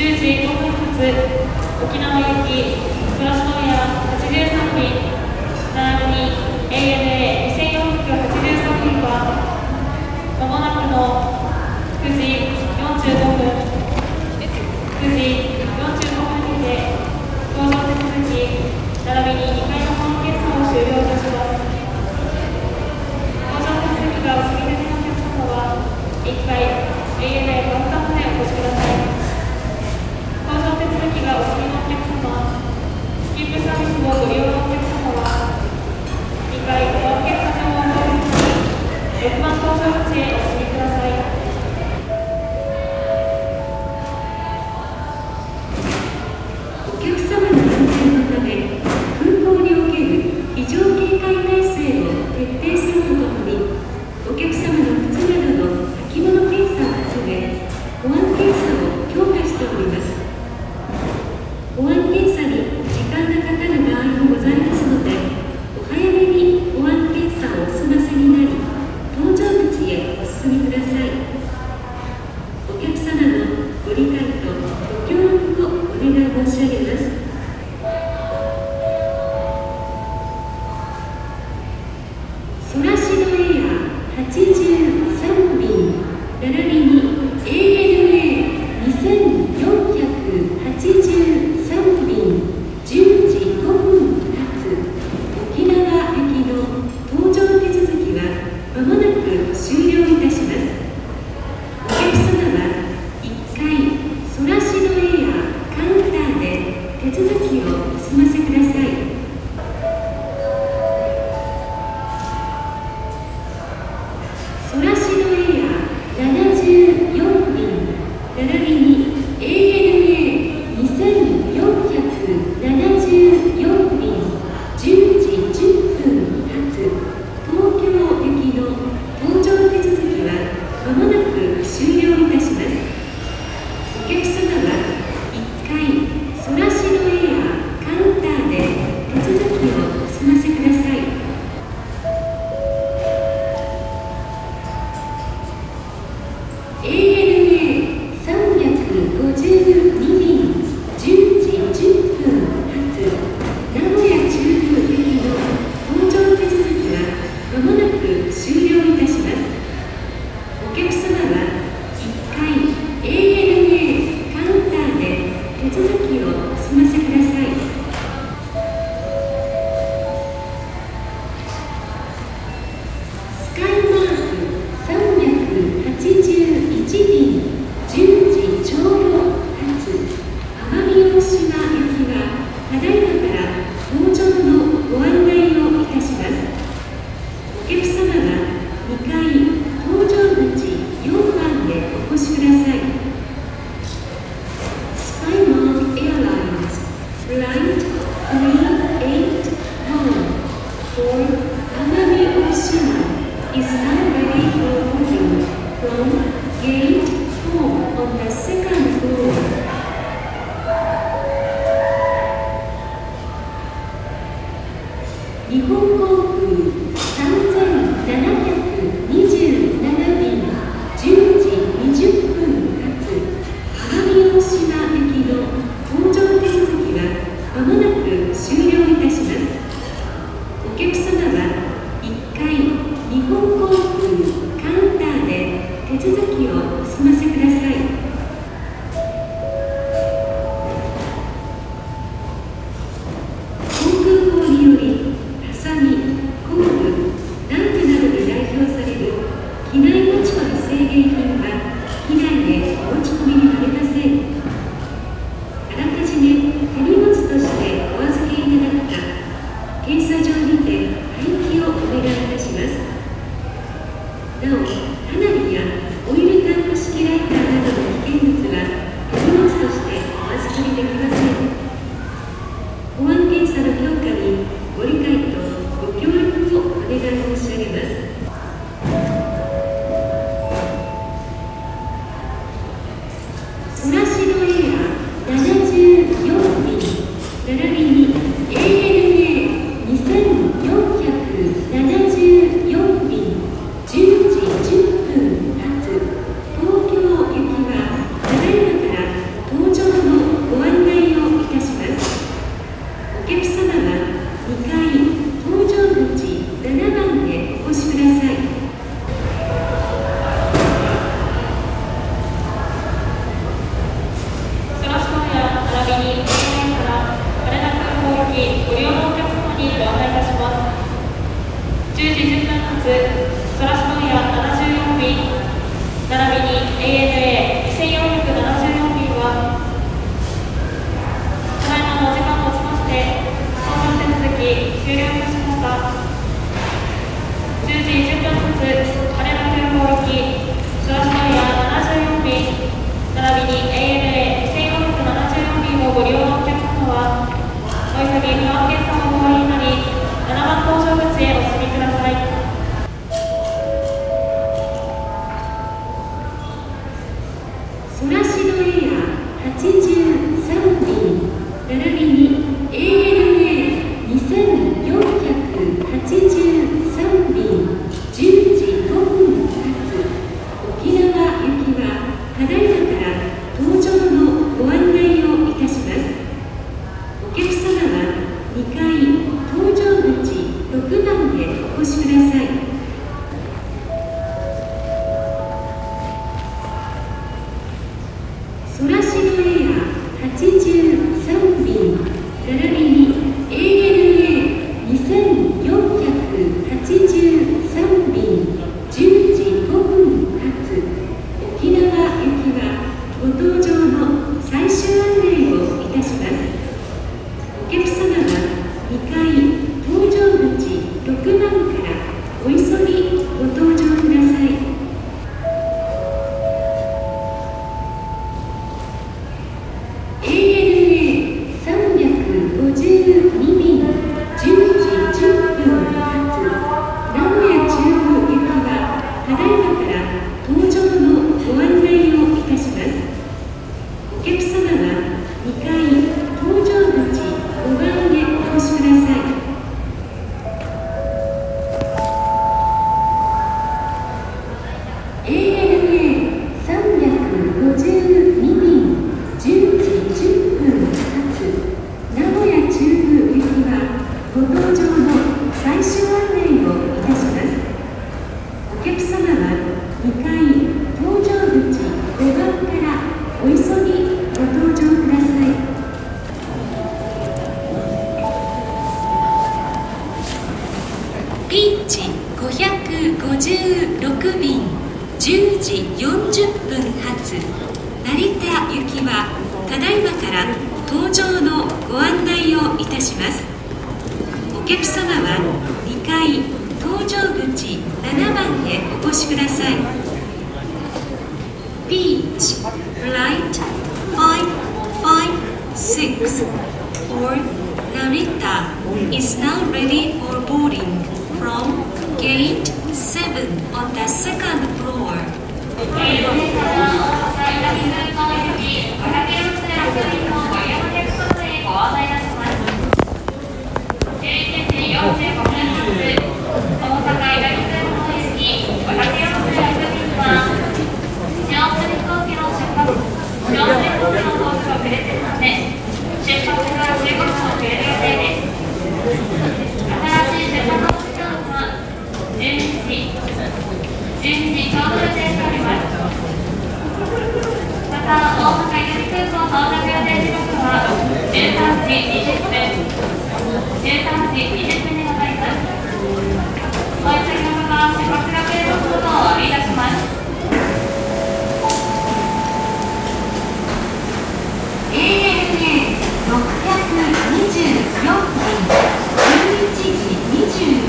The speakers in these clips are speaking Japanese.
10時5分発沖縄行きクラスファア83便並びに ANA2483 便はまもなくの9時45分9時45分にて搭乗手続き並びに2階の本決算を終了いたします搭乗手続きがお過ぎのお客様は1階 ANA バスタでお越しください終了いたします。お客様は6 for Narita is now ready for boarding from gate 7 on the second floor. Yeah. Porque ele está com a negação.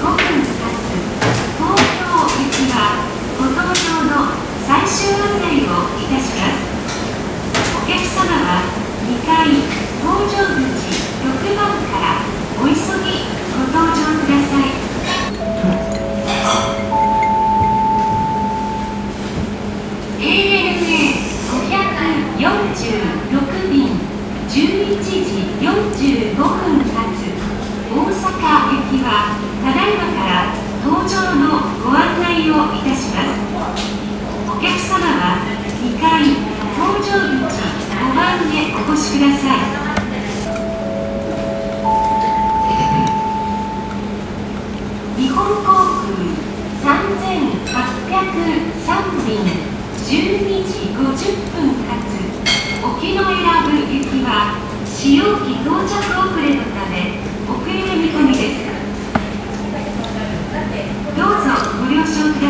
Hawkins. しください。日本航空3803便12時50分発。沖永良部行きは使用機到着遅れのため遅れる見込みです。どうぞご了承ください。